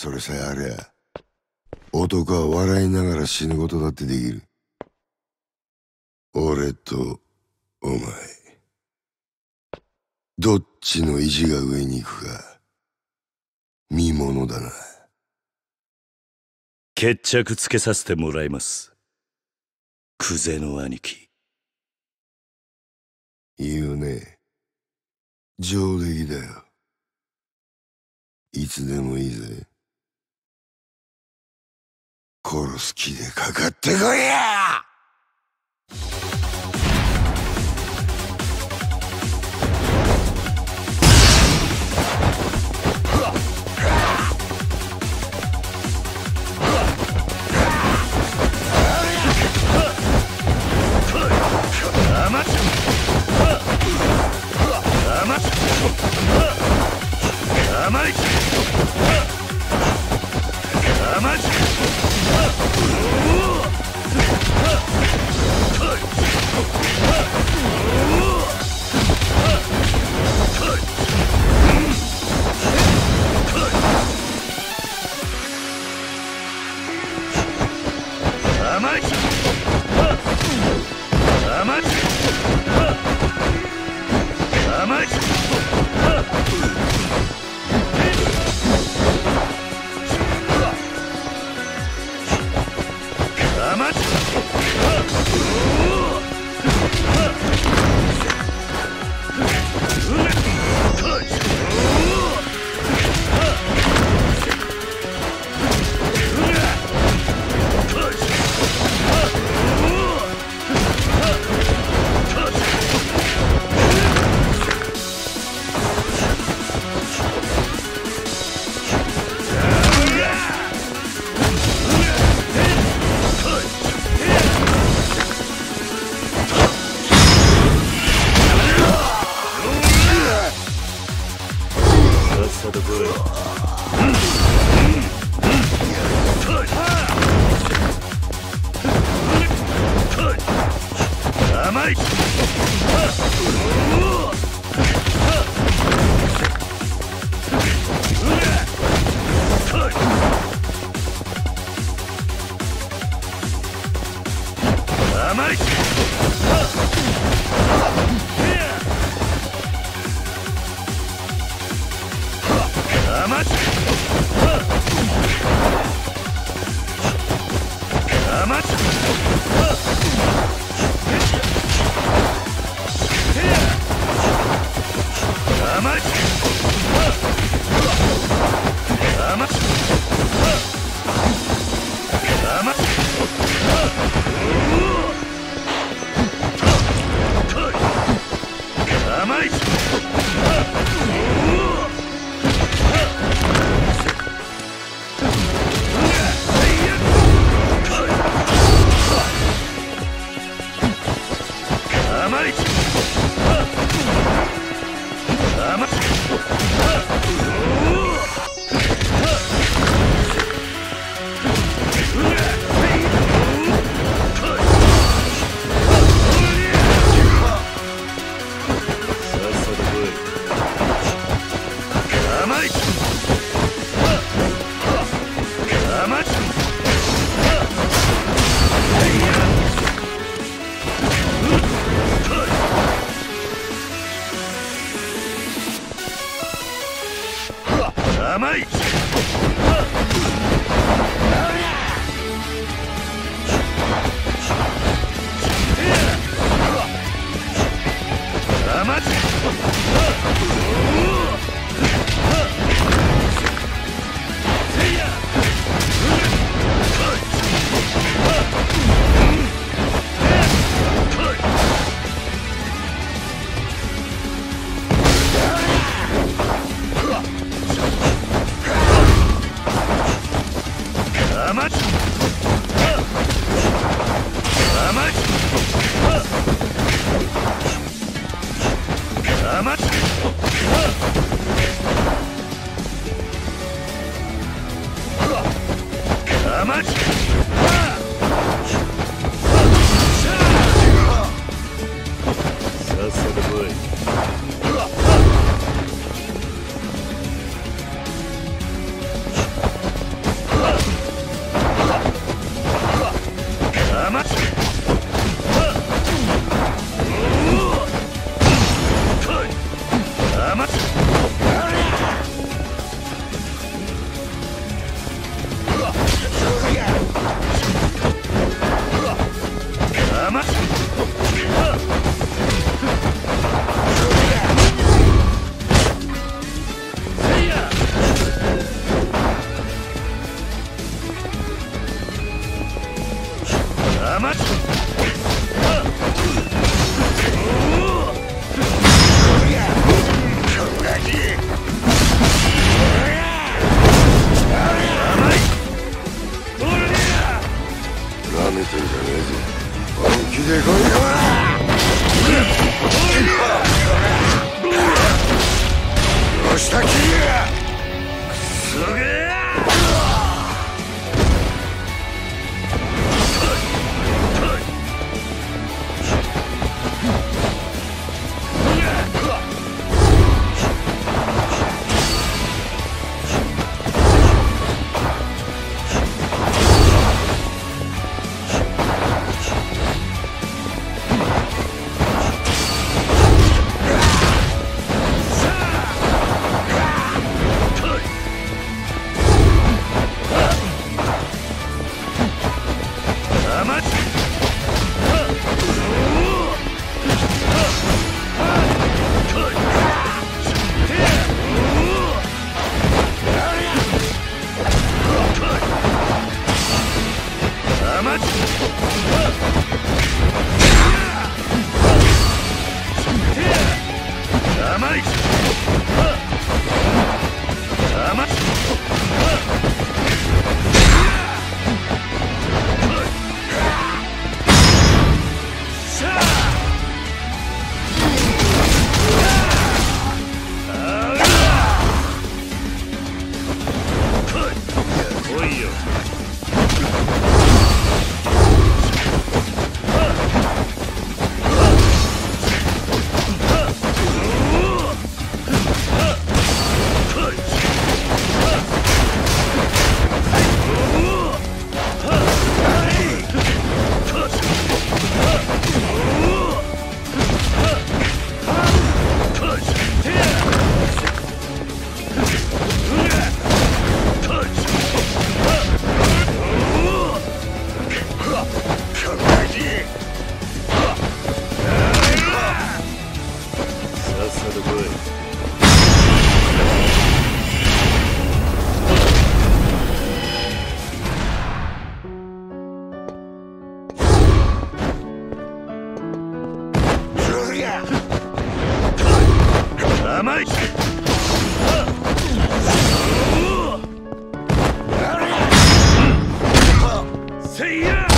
それさえありゃ男は笑いながら死ぬことだってできる。俺とお前。どっちの意地が上に行くか見ものだな。決着つけさせてもらいます。クゼの兄貴。言うね。上出来だよ。いつでもいいぜ殺す気でかかってこいや！甘い甘い甘い。甘い。甘い。したき甘いせいや。